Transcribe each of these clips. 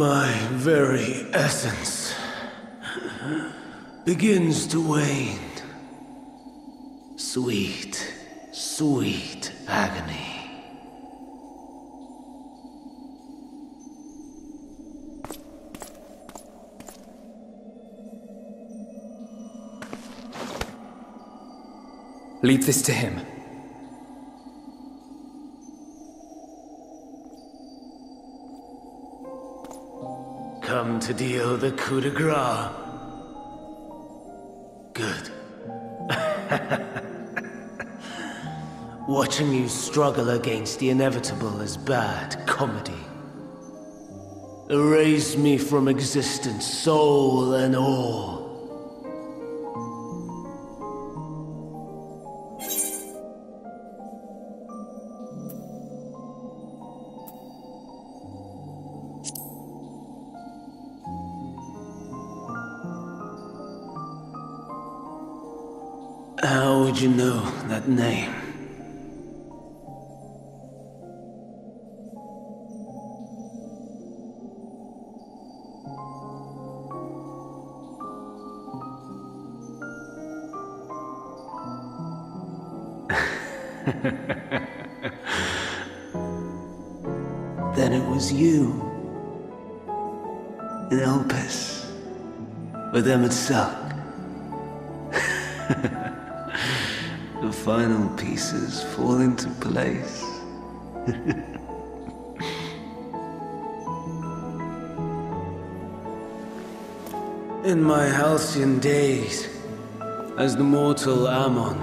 My very essence begins to wane. Sweet, sweet agony. Leave this to him. To deal the coup de grace. Good. Watching you struggle against the inevitable is bad comedy. Erase me from existence, soul and all. That name? then it was you. In Elpis. With Emet-Selch. Final pieces fall into place. In my halcyon days, as the mortal Amon,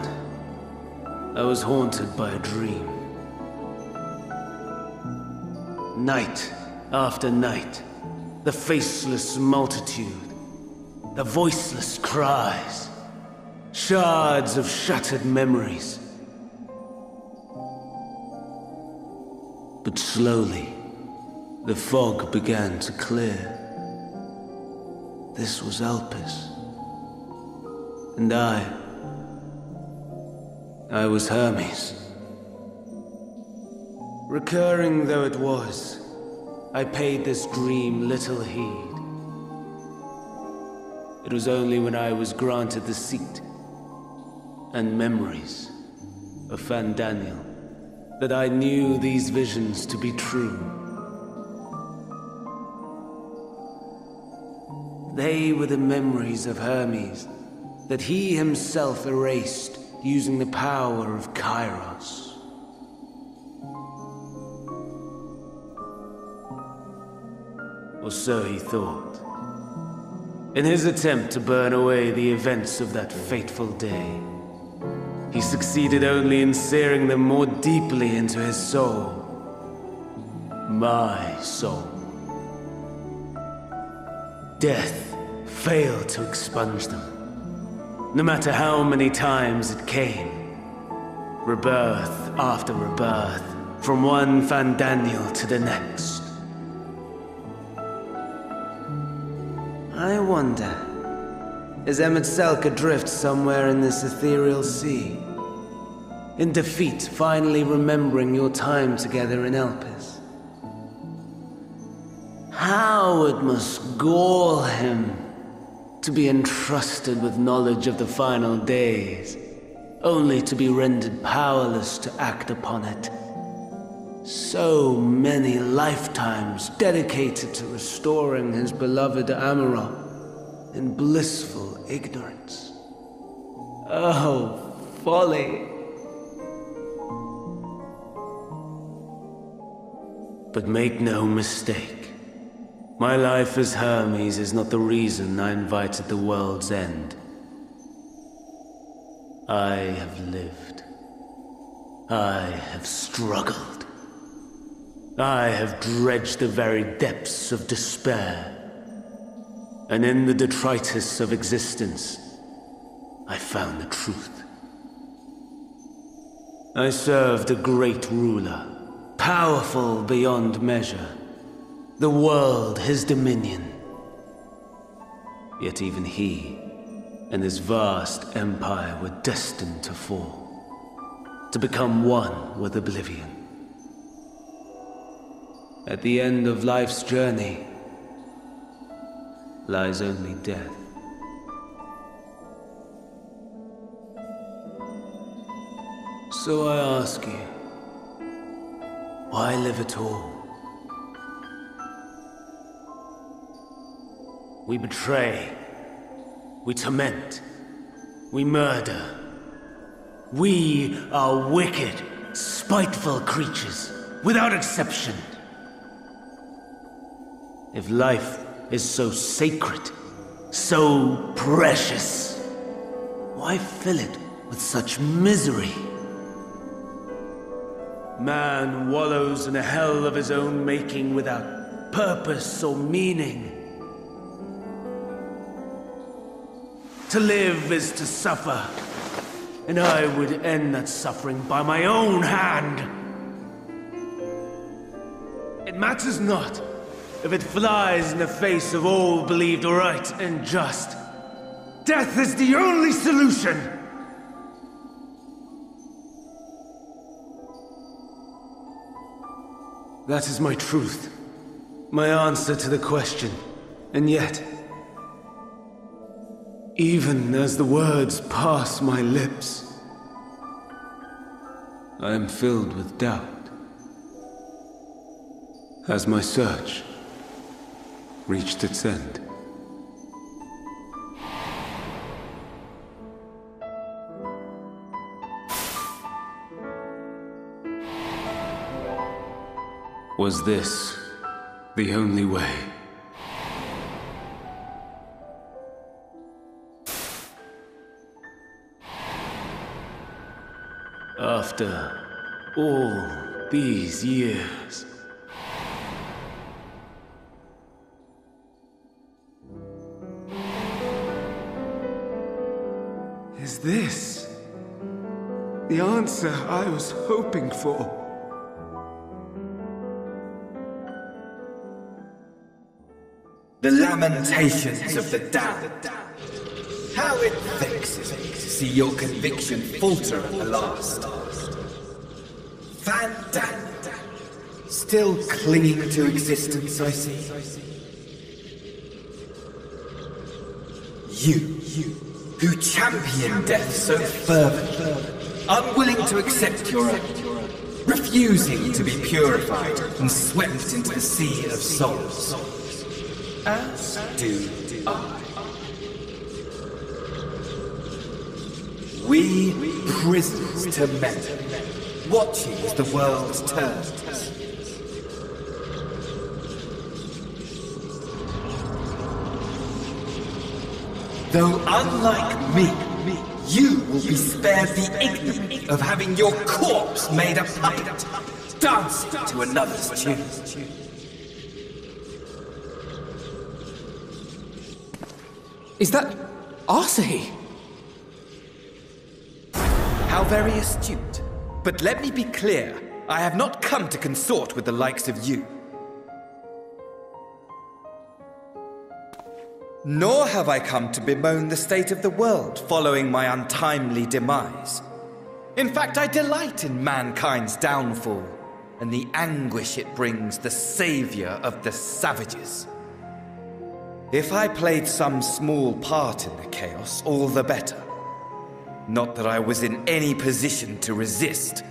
I was haunted by a dream. Night after night, the faceless multitude, the voiceless cries, shards of shattered memories. But slowly, the fog began to clear. This was Elpis. And I. I was Hermes. Recurring though it was, I paid this dream little heed. It was only when I was granted the seat and memories of Fandaniel that I knew these visions to be true. They were the memories of Hermes that he himself erased using the power of Kairos. Or so he thought. In his attempt to burn away the events of that fateful day, he succeeded only in searing them more deeply into his soul. My soul. Death failed to expunge them. No matter how many times it came. Rebirth after rebirth, from one Fandaniel to the next. I wonder, is Emet-Selch adrift somewhere in this ethereal sea? In defeat, finally remembering your time together in Elpis? How it must gall him to be entrusted with knowledge of the final days, only to be rendered powerless to act upon it. So many lifetimes dedicated to restoring his beloved Amaurot in blissful ignorance. Oh, folly! But make no mistake. My life as Hermes is not the reason I invited the world's end. I have lived. I have struggled. I have dredged the very depths of despair. And in the detritus of existence, I found the truth. I served a great ruler, powerful beyond measure. The world his dominion. Yet even he and his vast empire were destined to fall, to become one with oblivion. At the end of life's journey, lies only death. So I ask you, why live at all? We betray. We torment. We murder. We are wicked, spiteful creatures, without exception. If life is so sacred, so precious, why fill it with such misery? Man wallows in a hell of his own making without purpose or meaning. To live is to suffer. And I would end that suffering by my own hand. It matters not if it flies in the face of all believed right and just. Death is the only solution! That is my truth. My answer to the question. And yet... Even as the words pass my lips, I am filled with doubt. Has my search reached its end? Was this the only way? After all these years. Is this the answer I was hoping for? The lamentations of the damned. How it vexes me to see your conviction falter at the last. Van Still clinging to existence, I see. You, you, who champion death so fervently, unwilling to accept your own, refusing to be purified and swept into the sea of souls. As do I. We prisoners to men, watching as the world turns. Though unlike me, you will be spared the ignominy of having your corpse made a puppet, dancing to another's tune. Is that Asahi? How very astute. But let me be clear, I have not come to consort with the likes of you. Nor have I come to bemoan the state of the world following my untimely demise. In fact, I delight in mankind's downfall and the anguish it brings the savior of the savages. If I played some small part in the chaos, all the better. Not that I was in any position to resist.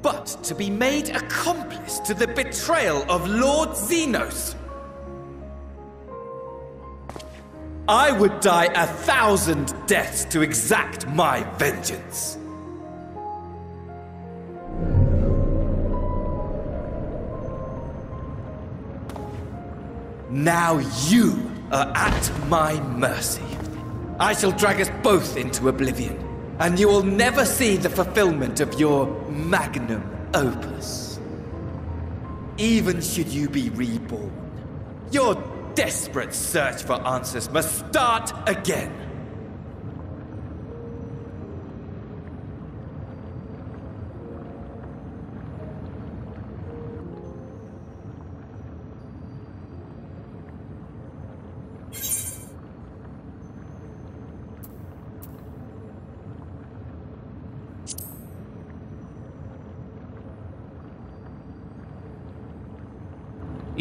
But to be made accomplice to the betrayal of Lord Zenos. I would die a thousand deaths to exact my vengeance. Now you are at my mercy. I shall drag us both into oblivion, and you will never see the fulfillment of your magnum opus. Even should you be reborn, your desperate search for answers must start again.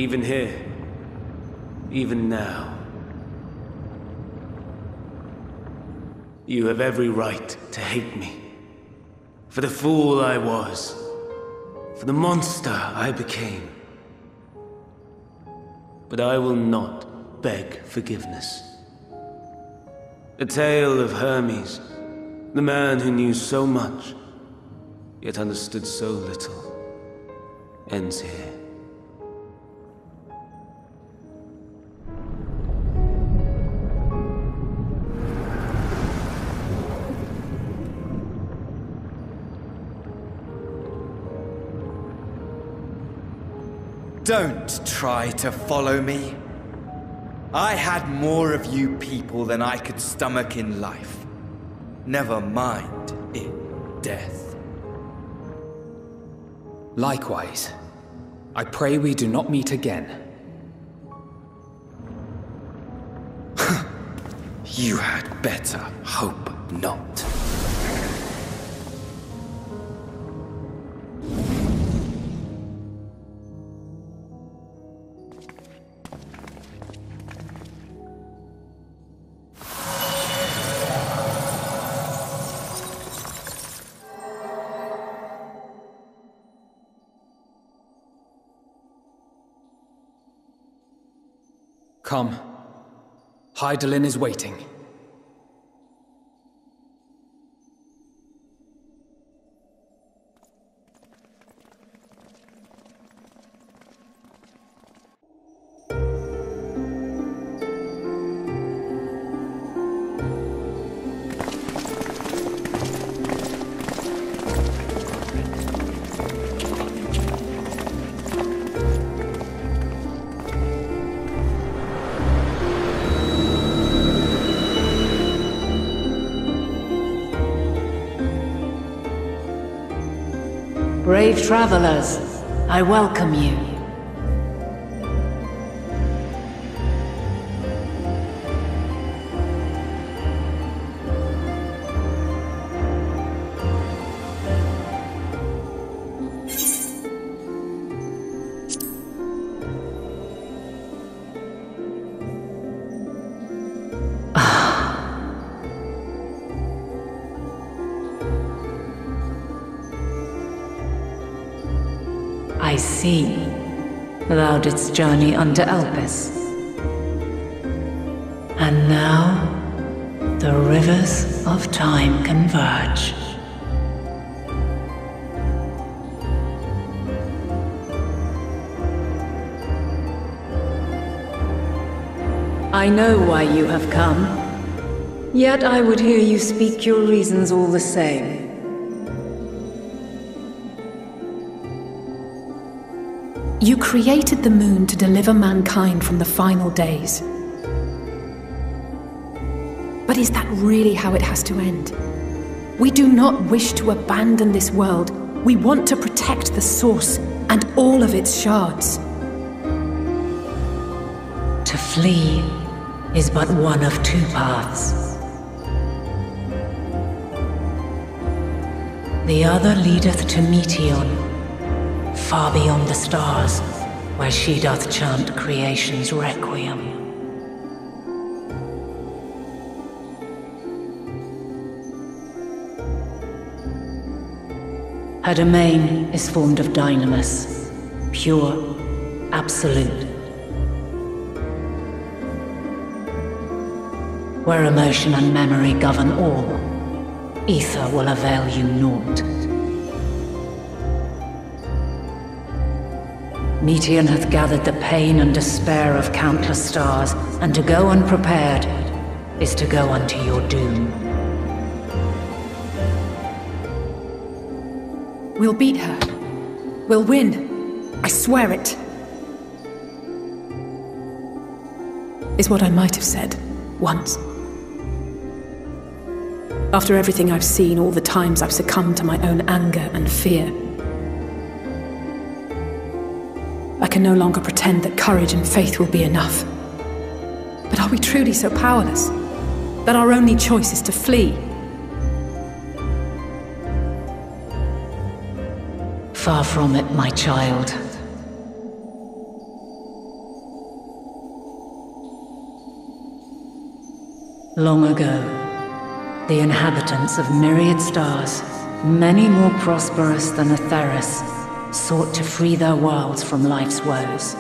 Even here, even now. You have every right to hate me. For the fool I was. For the monster I became. But I will not beg forgiveness. The tale of Hermes, the man who knew so much, yet understood so little, ends here. Don't try to follow me. I had more of you people than I could stomach in life. Never mind in death. Likewise. I pray we do not meet again. you had better hope not. Hydaelyn is waiting. Brave travelers, I welcome you. Didst journey under Elpis. And now, the rivers of time converge. I know why you have come. Yet I would hear you speak your reasons all the same. You created the moon to deliver mankind from the final days. But is that really how it has to end? We do not wish to abandon this world. We want to protect the source and all of its shards. To flee is but one of two paths. The other leadeth to Meteion, far beyond the stars, where she doth chant creation's requiem. Her domain is formed of dynamis, pure, absolute. Where emotion and memory govern all, ether will avail you naught. Meteion hath gathered the pain and despair of countless stars, and to go unprepared is to go unto your doom. We'll beat her. We'll win. I swear it. Is what I might have said. Once. After everything I've seen, all the times I've succumbed to my own anger and fear. Can no longer pretend that courage and faith will be enough. But are we truly so powerless? That our only choice is to flee? Far from it, my child. Long ago, the inhabitants of myriad stars, many more prosperous than Etheirys, sought to free their worlds from life's woes.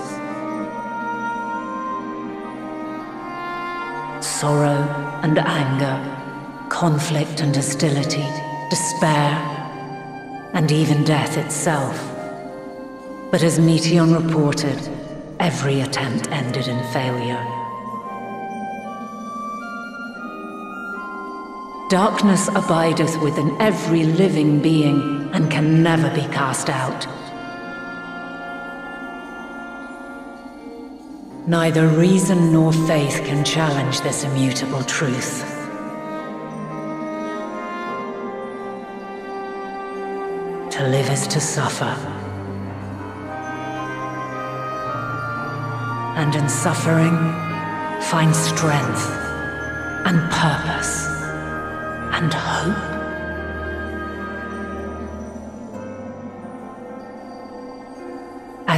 Sorrow and anger, conflict and hostility, despair, and even death itself. But as Meteion reported, every attempt ended in failure. Darkness abideth within every living being and can never be cast out. Neither reason nor faith can challenge this immutable truth. To live is to suffer. And in suffering, find strength and purpose and hope.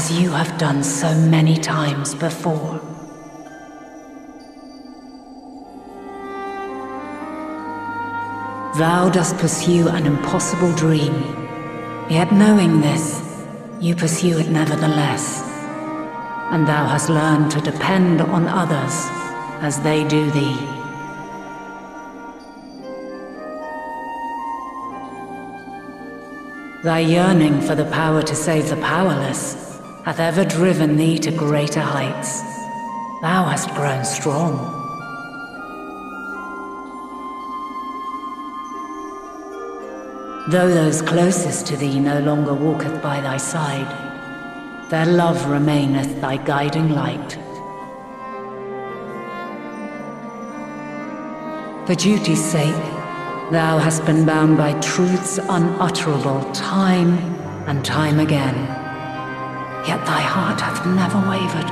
As you have done so many times before. Thou dost pursue an impossible dream, yet knowing this, you pursue it nevertheless. And thou hast learned to depend on others as they do thee. Thy yearning for the power to save the powerless hath ever driven thee to greater heights. Thou hast grown strong. Though those closest to thee no longer walketh by thy side, their love remaineth thy guiding light. For duty's sake, thou hast been bound by truths unutterable time and time again. Yet thy heart hath never wavered,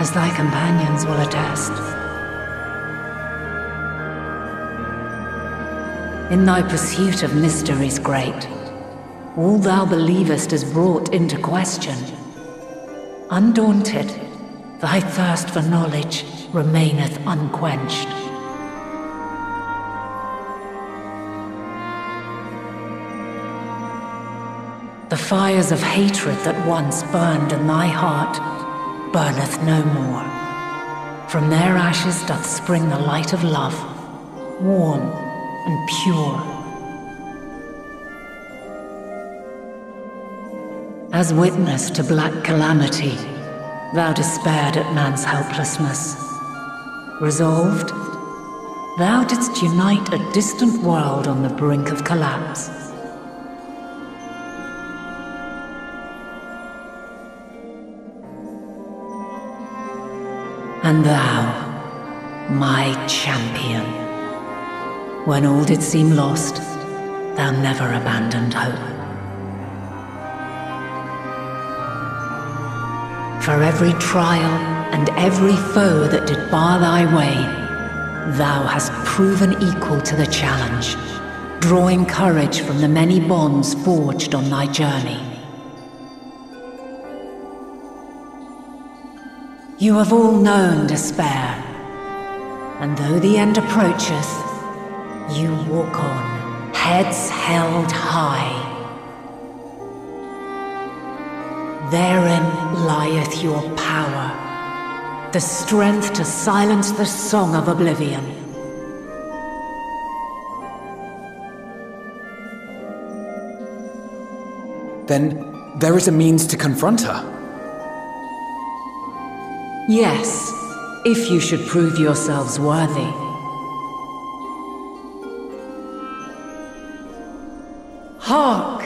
as thy companions will attest. In thy pursuit of mysteries great, all thou believest is brought into question. Undaunted, thy thirst for knowledge remaineth unquenched. Fires of hatred that once burned in thy heart burneth no more. From their ashes doth spring the light of love, warm and pure. As witness to black calamity, thou despaired at man's helplessness. Resolved, thou didst unite a distant world on the brink of collapse. And thou, my champion, when all did seem lost, thou never abandoned hope. For every trial and every foe that did bar thy way, thou hast proven equal to the challenge, drawing courage from the many bonds forged on thy journey. You have all known despair, and though the end approacheth, you walk on, heads held high. Therein lieth your power, the strength to silence the song of oblivion. Then there is a means to confront her. Yes, if you should prove yourselves worthy. Hark!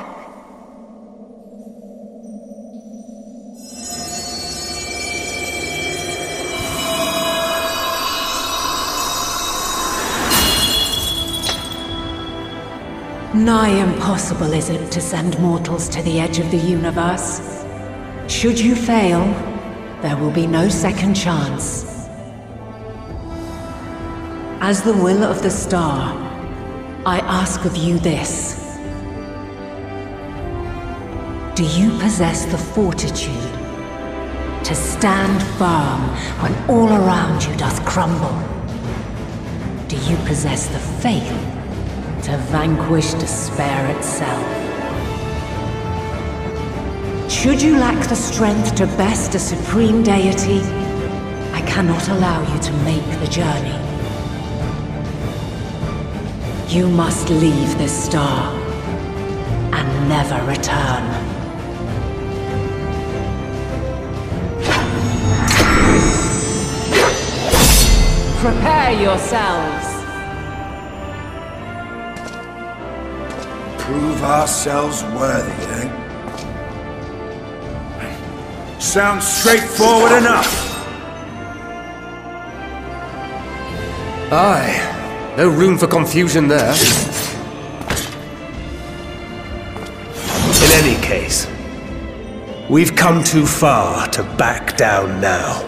Nigh impossible is it to send mortals to the edge of the universe. Should you fail, there will be no second chance. As the will of the star, I ask of you this. Do you possess the fortitude to stand firm when all around you doth crumble? Do you possess the faith to vanquish despair itself. Should you lack the strength to best a supreme deity, I cannot allow you to make the journey. You must leave this star and never return. Prepare yourselves. Prove ourselves worthy, eh? Sounds straightforward enough. Aye. No room for confusion there. In any case, we've come too far to back down now.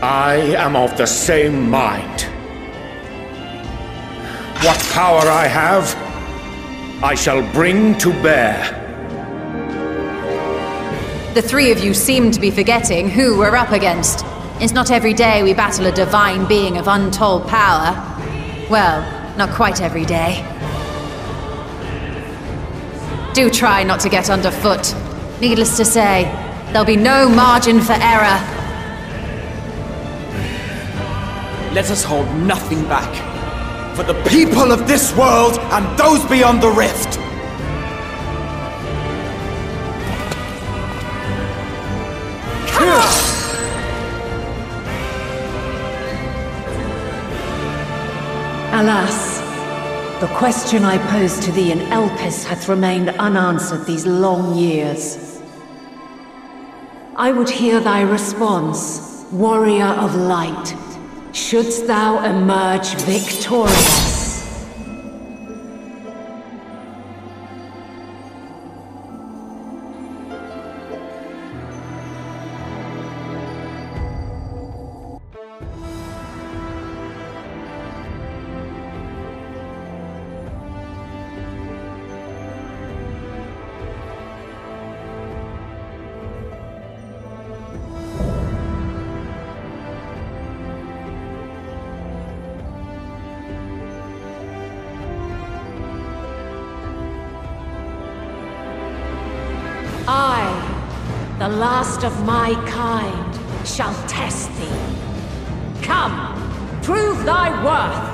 I am of the same mind. What power I have, I shall bring to bear. The three of you seem to be forgetting who we're up against. It's not every day we battle a divine being of untold power. Well, not quite every day. Do try not to get underfoot. Needless to say, there'll be no margin for error. Let us hold nothing back. For the people of this world and those beyond the rift! Question I posed to thee in Elpis hath remained unanswered these long years. I would hear thy response, warrior of light. Shouldst thou emerge victorious? The last of my kind, shall test thee. Come, prove thy worth!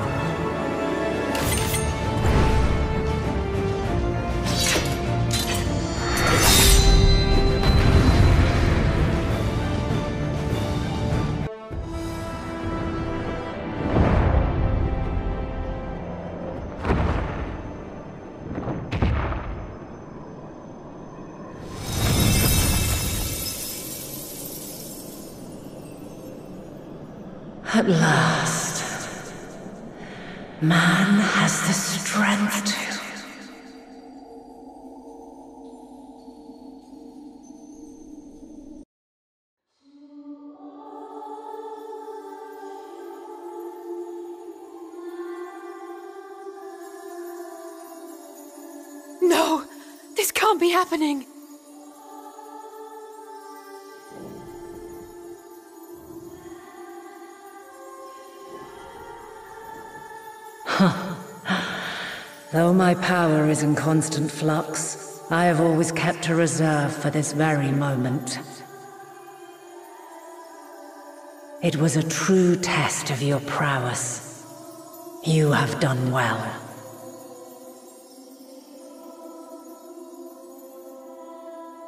At last, man has the strength to. No! This can't be happening! Though my power is in constant flux, I have always kept a reserve for this very moment. It was a true test of your prowess. You have done well.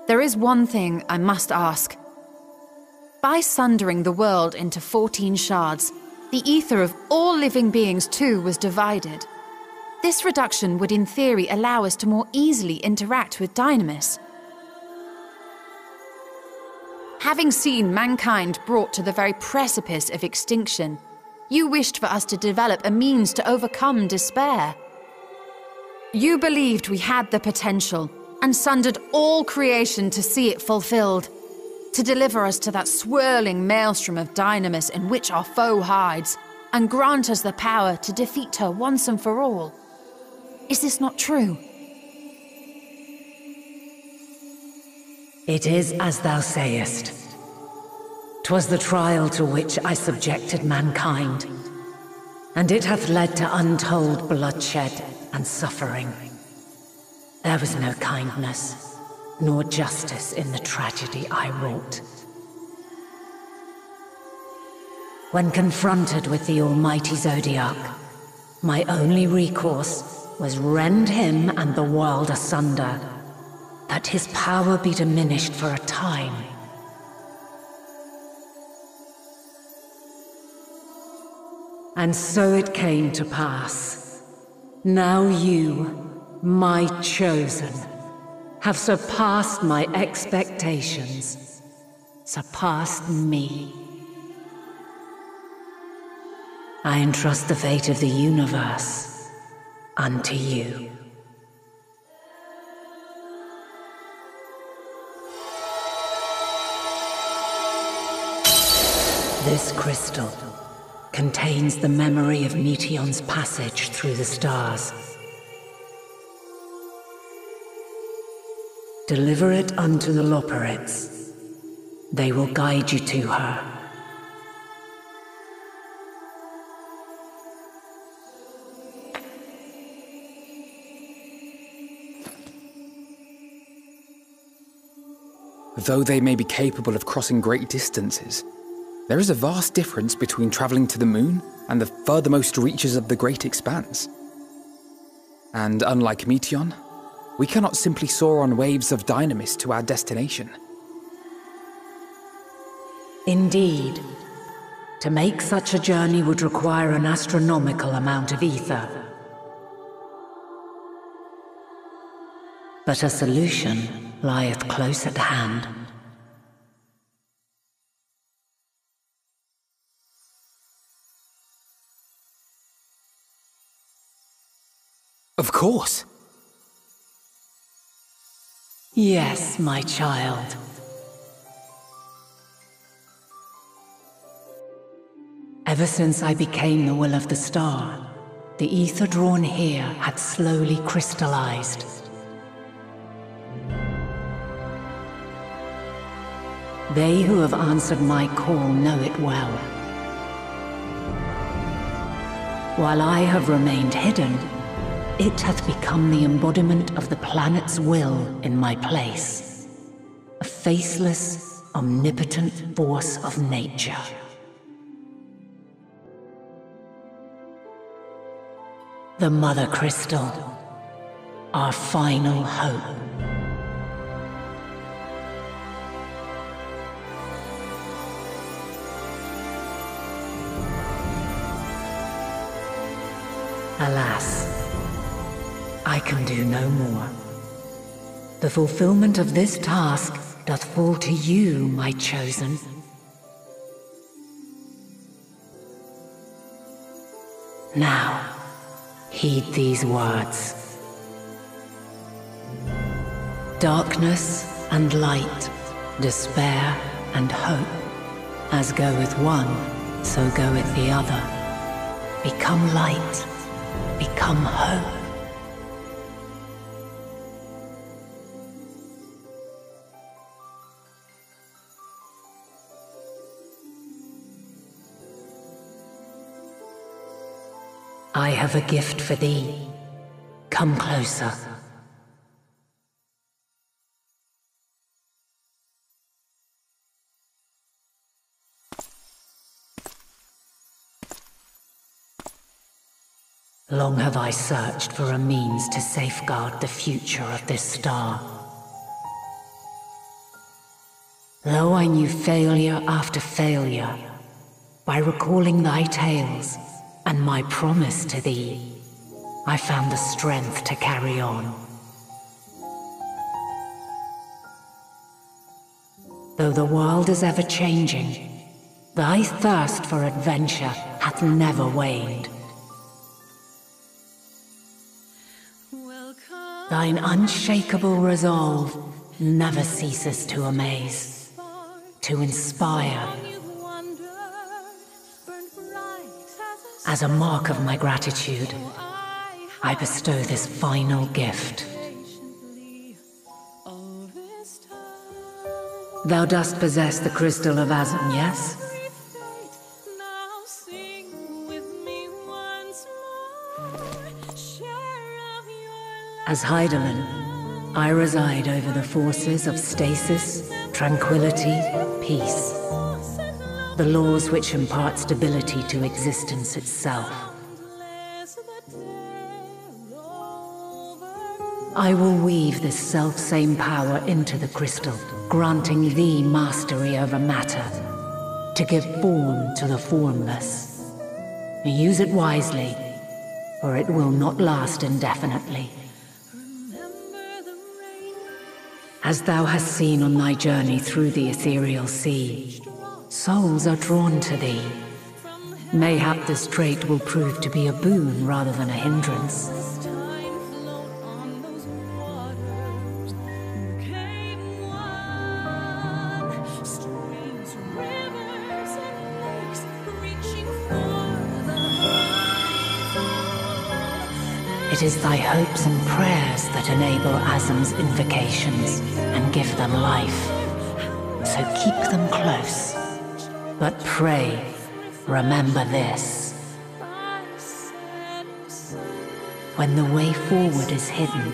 There is one thing I must ask. By sundering the world into 14 shards, the ether of all living beings too was divided. This reduction would in theory allow us to more easily interact with Dynamis. Having seen mankind brought to the very precipice of extinction, you wished for us to develop a means to overcome despair. You believed we had the potential and sundered all creation to see it fulfilled, to deliver us to that swirling maelstrom of Dynamis in which our foe hides, and grant us the power to defeat her once and for all. Is this not true? It is as thou sayest. 'Twas the trial to which I subjected mankind, and it hath led to untold bloodshed and suffering. There was no kindness, nor justice in the tragedy I wrought. When confronted with the almighty Zodiark, my only recourse was rend him and the world asunder, that his power be diminished for a time. And so it came to pass. Now you, my chosen, have surpassed my expectations, surpassed me. I entrust the fate of the universe unto you. This crystal contains the memory of Meteion's passage through the stars. Deliver it unto the Loporrits. They will guide you to her. Though they may be capable of crossing great distances, there is a vast difference between traveling to the moon and the furthermost reaches of the great expanse. And unlike Meteion, we cannot simply soar on waves of dynamis to our destination. Indeed. To make such a journey would require an astronomical amount of ether. But a solution lieth close at hand. Of course. Yes, my child. Ever since I became the will of the star, the ether drawn here had slowly crystallized. They who have answered my call know it well. While I have remained hidden, it hath become the embodiment of the planet's will in my place. A faceless, omnipotent force of nature. The Mother Crystal. Our final hope. Alas, I can do no more. The fulfillment of this task doth fall to you, my chosen. Now, heed these words. Darkness and light, despair and hope, as goeth one, so goeth the other. Become light, become hope. I have a gift for thee. Come closer. Long have I searched for a means to safeguard the future of this star. Though I knew failure after failure, by recalling thy tales and my promise to thee, I found the strength to carry on. Though the world is ever changing, thy thirst for adventure hath never waned. Thine unshakable resolve never ceases to amaze, to inspire. As a mark of my gratitude, I bestow this final gift. Thou dost possess the Crystal of Azem, yes? As Hydaelyn, I reside over the forces of stasis, tranquility, peace. The laws which impart stability to existence itself. I will weave this self-same power into the crystal, granting thee mastery over matter, to give form to the formless. Use it wisely, or it will not last indefinitely. As thou hast seen on thy journey through the aetherial sea, souls are drawn to thee. Mayhap this trait will prove to be a boon rather than a hindrance. It is thy hopes and prayers that enable Azem's invocations and give them life. So keep them close. But pray, remember this. When the way forward is hidden,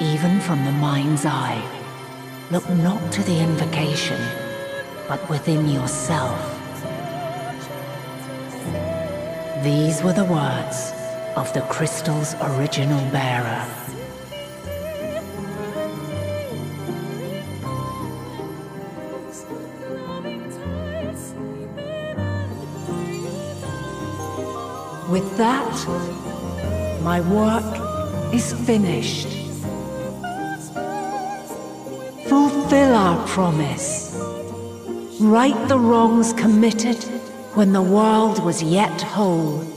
even from the mind's eye, look not to the invocation, but within yourself. These were the words of the crystal's original bearer. With that, my work is finished. Fulfill our promise. Right the wrongs committed when the world was yet whole.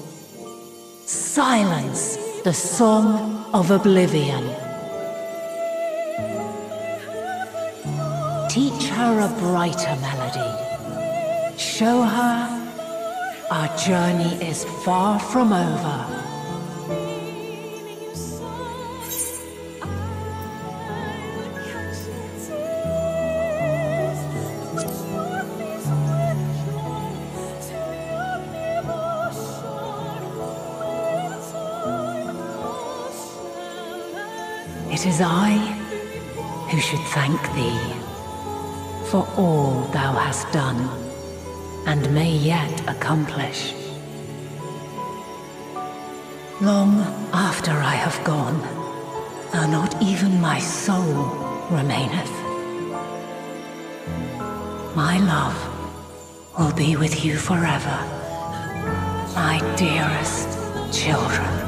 Silence the song of oblivion. Teach her a brighter melody. Show her our journey is far from over. It is I who should thank thee for all thou hast done and may yet accomplish. Long after I have gone, though not even my soul remaineth, my love will be with you forever, my dearest children.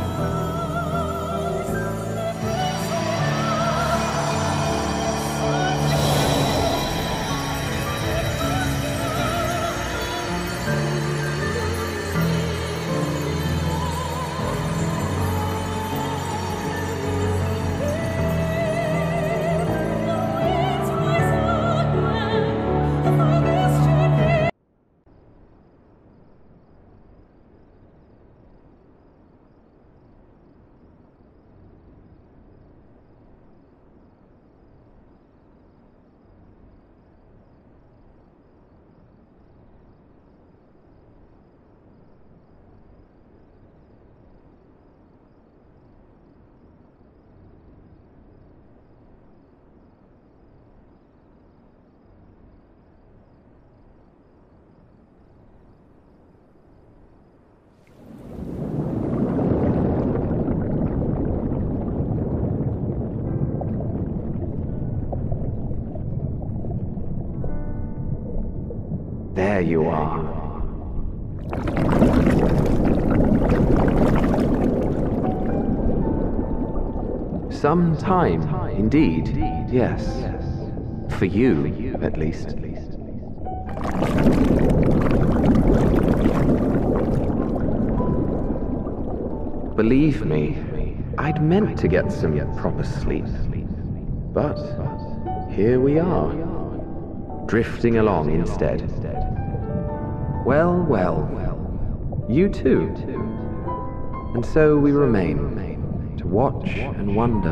There you are. Some time, indeed, yes. For you, at least. Believe me, I'd meant to get some yet proper sleep. But here we are, drifting along instead. Well, well, you too. And so we remain to watch and wonder.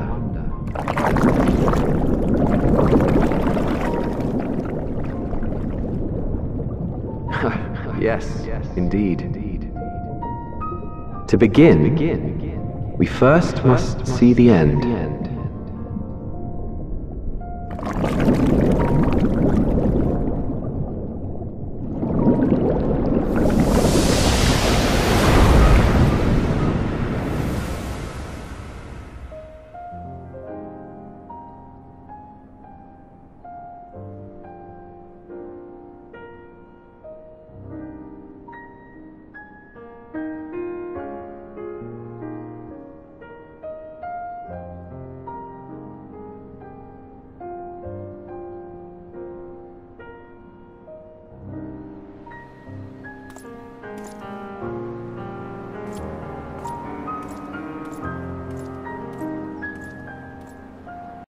yes, indeed. To begin, we first must see the end.